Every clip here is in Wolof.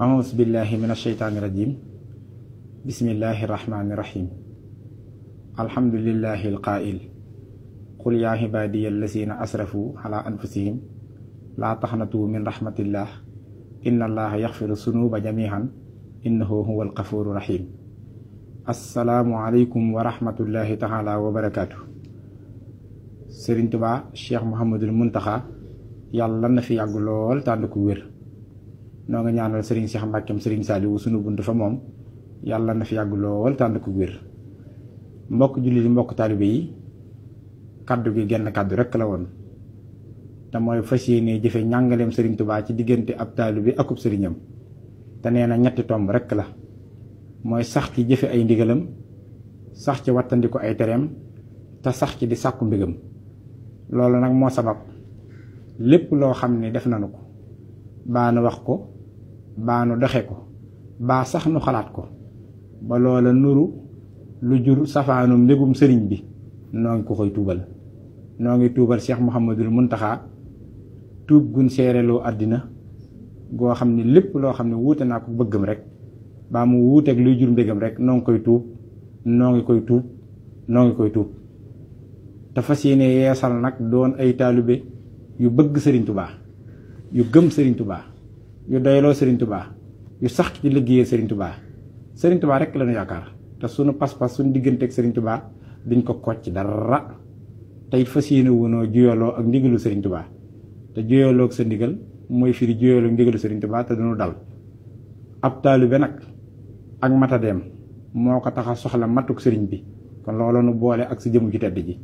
أعوذ بالله من الشيطان الرجيم بسم الله الرحمن الرحيم الحمد لله القائل قل يا عبادي الذين أسرفوا على أنفسهم لا تحنطوا من رحمة الله إن الله يغفر الذنوب جميعا إنه هو الغفور الرحيم السلام عليكم ورحمة الله تعالى وبركاته Serigne Touba Cheikh Mouhamadul Mountakha yàlla na fi yàgg lool tànd ko wér noo nga ñaanal Serigne Cheikh Mbackeem Serigne Saliou sunu bunt fa moom yàlla na fi yàgg lool tànd ko wér mbokk jullit yi mbokk taalibe yi kàddu gi genn kàddu rekk la woon te mooy fas yéene jëfe njàngaleem Serigne Touba ci diggante ab taalibe akub sëriñam te nee na ñetti tomb rekk la mooy sax ci jëfe ay ndigalam sax ci wattandi ko ay tereem te sax ci di sàkku mbégam loolu nag moo sabab lépp loo xam ne def nanu ko baa nu wax ko baa nu doxe ko baa sax nu xalaat ko ba loola nuru lu jur safaanu mbégum sëriñ bi noo ngi ko koy tuubal noo ngi tuubal Cheikh Mouhamadul Muntaxa tuub gun seereloo àddina goo xam ne lépp loo xam ne wuute naa ko bëggam rek baa mu wuuteeg luy jur mbégam rek noo ngi koy tuub noo ngi koy tuub noo ngi koy tuub te fas yéene yeesal nag doon ay taalibe yu bëgg sëriñ tubaa yu gëm sëriñ tubaa yu doyloo sëriñ tubaa yu sax ci liggéeyee sëriñ tubaa sëriñ tubaa rek lañu yaakaar te sunu pas-pas sunu digganteeg sëriñ tubaa duñ ko kocc dara te it fas yéene wunoo juyaloo ak ndigalu sëriñ tubaa te juyaloo ak sa ndigal mooy firi juyaloo ak ndigalu sëriñ tubaa te duñu dal ab taalibe nag ak matadeem moo ko tax a soxla matuk sëriñ bi kon looloo nu boole ak sa jëmu ju tedd ji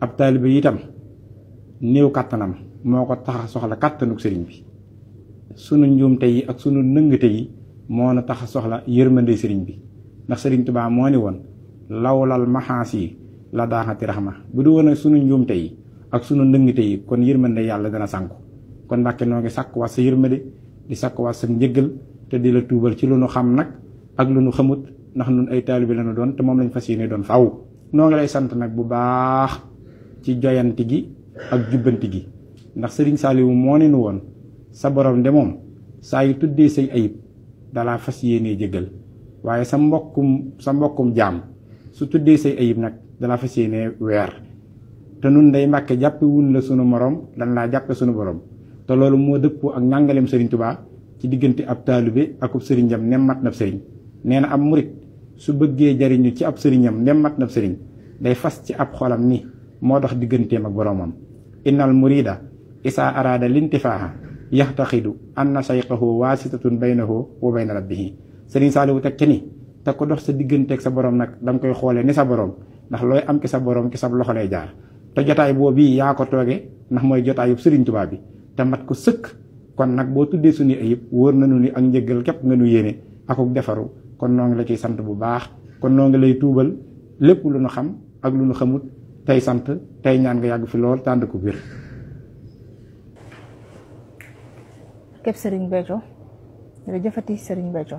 ab taalibe itam néew kàttanam moo ko tax a soxla kàttanuk sëriñ bi sunu njuumte yi ak sunu nëngate yi moo na tax a soxla yërmande sëriñ bi ndax sëriñ Tuubaa moo ni woon lawlal maxaas yi la daaxati raxma bu du woon ak sunu njuumte yi ak sunu nëngate yi kon yërmande yàlla dana sànku kon Mbàkke noo ngi sàkk waa sa yërmande di sakkuwaat sa njëggal te di la tuubal ci lu nu xam nag ak lu nu xamut ndax nun ay taalibe lañu doon te moom lañ fas yéene doon faaw noo ngi lay sant nag bu baax ci joyanti gi ak jubbanti gi ndax sëriñ Saaliwu moo ne nu woon sa borom de moom saa yu tuddee say ayib dalaa fas yéenee jëggal waaye sa mbokkum sa mbokkum jaam su tuddee say ayib nag dalaa fas yéenee weer te nun day mbàkke jàppe wun la sunu morom dan laa jàppe sunu borom te loolu moo dëppoo ak njàngaleem sëriñ tubaa ci diggante ab taalibe akub sëriñam nem mat nab sëriñ nee na am murit su bëggee jariñu ci ab sëriñam nem mat nab sëriñ day fas ci ab xolam ni moo dox digganteem ak boroomam innal murida isaa araada lintifaaha yaxtaxidu anna sayqahu waasitatun baynahu wa bayna rabbihi sëriñ Saaliwu teg ca ni te ko dox sa digganteeg sa borom nag danga koy xoolee ni sa borom ndax looy am ci sa borom ci sa loxo lay jaar te jotaay boobu yaa ko tooge ndax mooy jotaayub Sëriñ Tuubaa bi te mat ko sëkk kon nag boo tuddee suñu ayib wóor nañu ni ak njëggal képp nga nu yéene akuk defaru kon noo ngi la ciy sant bu baax kon noo ngi lay tuubal lépp lu nu xam ak lu nu xamut tey sant tey ñaan nga yàgg fi lool tànd ko biir képp Sëriñ Béthio jërëjëfati Sëriñ Béthio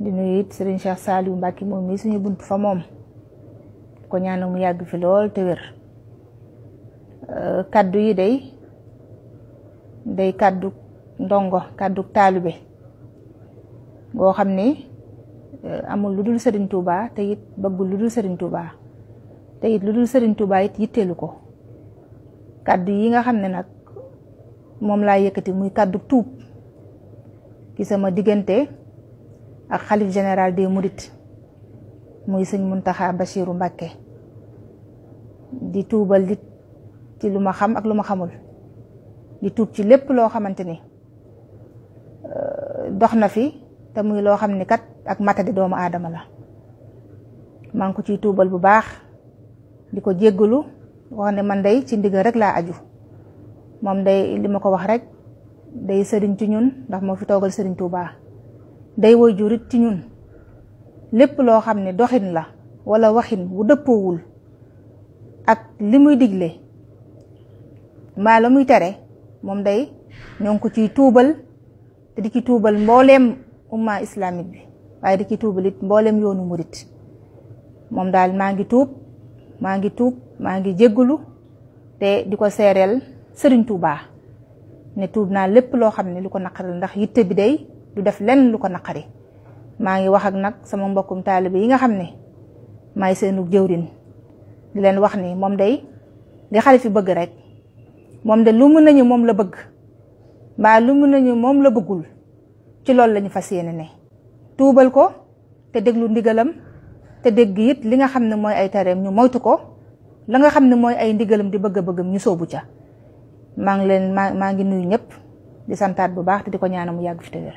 di nuyu it Serigne Cheikh Saliou Mbacke moom mii suñu bunt fa moom ko ñaanal mu yàgg fi lool te wér euh, kaddu yi day day kaddu ndongo kaddu taalibe goo xam ne euh, amul lu dul Serigne Touba te it bëggul lu dul Serigne Touba te it lu dul Serigne Touba it yitteelu ko kaddu yi nga xam ne nag moom laa yëkkati muy kàddu tuub ci sama diggante ak xalif général des Mourides muy sëñ Muntaxa Bachiru Mbàkke di tuubal di ci lu ma xam ak lu ma xamul di tuub ci lépp loo xamante ni euh, dox na fi te muy loo xam ni kat ak matadi doomu aadama la maa ngi ko ciy tuubal bu baax di ko jéggalu wax ne man day ci ndigal rek laa aju moom day li ma ko wax rek day sëriñ ci ñun ndax moo fi toogal sëriñ Tuubaa day woy jurit ci ñun lépp loo xam ne doxin la wala waxin bu dëppoowul ak li muy digle maa la muy tere moom day ñoo ngi ko ciy tuubal te di ci tuubal mbooleem umma islamique bi waaye di ci tuubal it mbooleem yoonu murit moom daal maa ngi tuub maa ngi tuub maa ngi jéggulu te di ko seereel sëriñ Tuubaa ne tuub naa lépp loo xam ne lu ko naqari ndax yitte bi day du def lenn lu ko naqari maa ngi wax ak nag sama mbokkum taalibe yi nga xam ne maay seenu jëwrin di leen wax ni moom day li xale fi bëgg rek moom de lu mën nañu moom la bëgg mbaa lu mu nañu moom la bëggul ci loolu lañu fas yéene ne tuubal ko te déglu ndigalam te dégg it li nga xam ne mooy ay tareem ñu moytu ko la nga xam ne mooy ay ndigalam di bëgg a bëggam ñu soobu ca maa ngi leen maa maa ngi nuyu ñëpp di santaat bu baax te di ko ñaanal mu yàgg fi te wér